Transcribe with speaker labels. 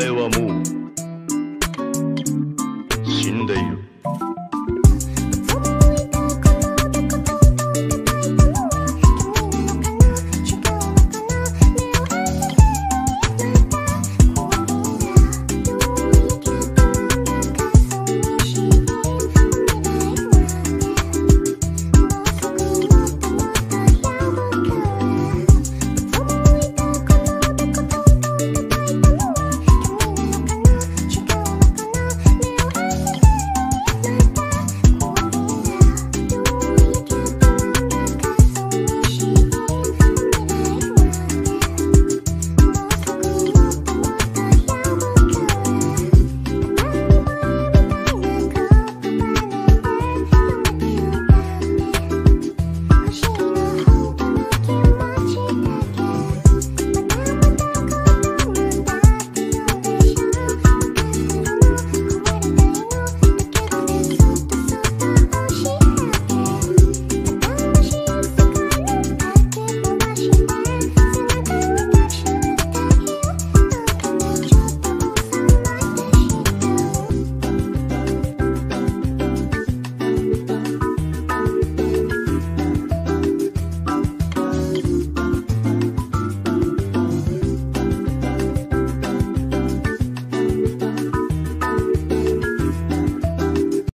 Speaker 1: eu amo